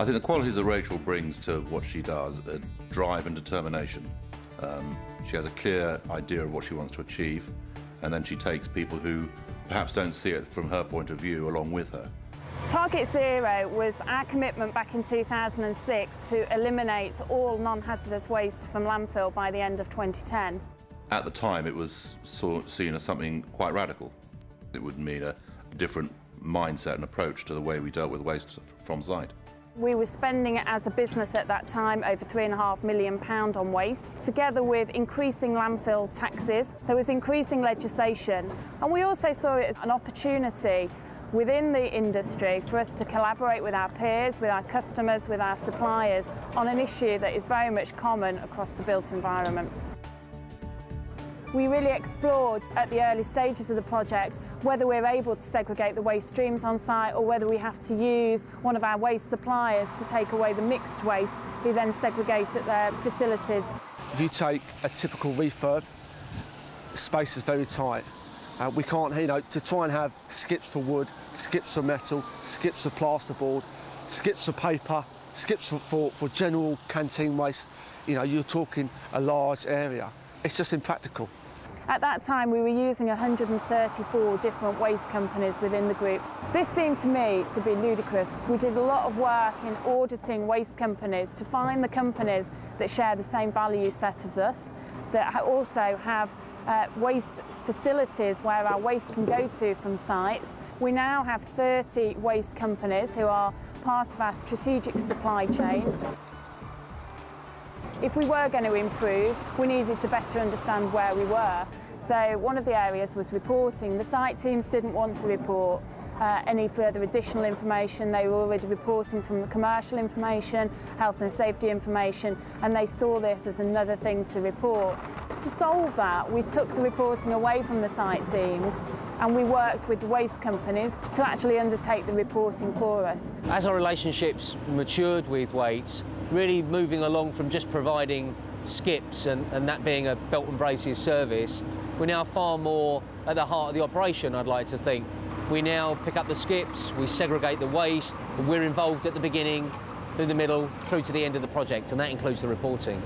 I think the qualities that Rachel brings to what she does are drive and determination. Um, she has a clear idea of what she wants to achieve, and then she takes people who perhaps don't see it from her point of view along with her. Target Zero was our commitment back in 2006 to eliminate all non-hazardous waste from landfill by the end of 2010. At the time, it was seen as something quite radical. It would mean a different mindset and approach to the way we dealt with waste from site. We were spending as a business at that time over three and a half million pound on waste. Together with increasing landfill taxes, there was increasing legislation. And we also saw it as an opportunity within the industry for us to collaborate with our peers, with our customers, with our suppliers on an issue that is very much common across the built environment. We really explored at the early stages of the project whether we're able to segregate the waste streams on site or whether we have to use one of our waste suppliers to take away the mixed waste we then segregate at their facilities. If you take a typical refurb, space is very tight. Uh, we can't, you know, to try and have skips for wood, skips for metal, skips for plasterboard, skips for paper, skips for, for, for general canteen waste, you know, you're talking a large area. It's just impractical. At that time, we were using 134 different waste companies within the group. This seemed to me to be ludicrous. We did a lot of work in auditing waste companies to find the companies that share the same value set as us, that also have uh, waste facilities where our waste can go to from sites. We now have 30 waste companies who are part of our strategic supply chain. If we were going to improve, we needed to better understand where we were. So one of the areas was reporting. The site teams didn't want to report uh, any further additional information. They were already reporting from the commercial information, health and safety information, and they saw this as another thing to report. To solve that, we took the reporting away from the site teams and we worked with waste companies to actually undertake the reporting for us. As our relationships matured with Wates, really moving along from just providing skips and, and that being a belt and braces service, we're now far more at the heart of the operation, I'd like to think. We now pick up the skips, we segregate the waste, we're involved at the beginning, through the middle, through to the end of the project, and that includes the reporting.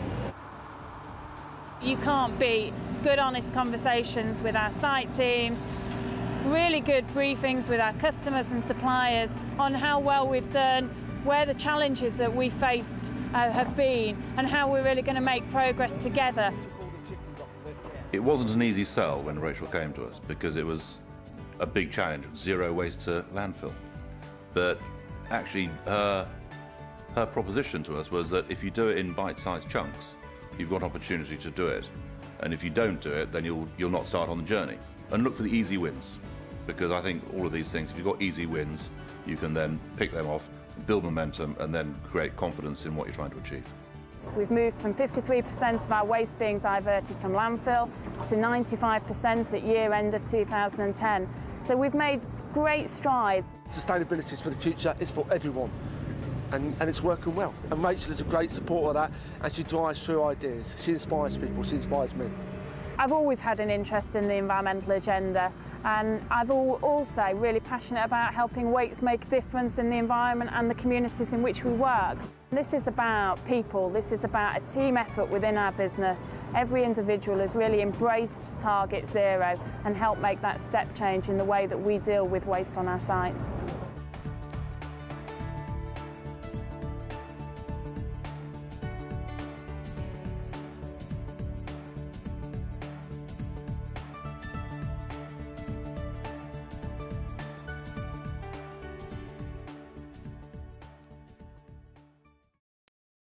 You can't beat good, honest conversations with our site teams, really good briefings with our customers and suppliers on how well we've done, where the challenges that we faced uh, have been, and how we're really going to make progress together. It wasn't an easy sell when Rachel came to us because it was a big challenge, zero waste to landfill. But actually, her, her proposition to us was that if you do it in bite-sized chunks, you've got an opportunity to do it. And if you don't do it, then you'll, you'll not start on the journey. And look for the easy wins, because I think all of these things, if you've got easy wins, you can then pick them off, build momentum, and then create confidence in what you're trying to achieve. We've moved from 53% of our waste being diverted from landfill to 95% at year end of 2010. So we've made great strides. Sustainability is for the future, it's for everyone. And, and, it's working well. And Rachel is a great supporter of that, and she drives through ideas. She inspires people, she inspires me. I've always had an interest in the environmental agenda and I've also really passionate about helping Wates make a difference in the environment and the communities in which we work. This is about people, this is about a team effort within our business. Every individual has really embraced Target Zero and helped make that step change in the way that we deal with waste on our sites.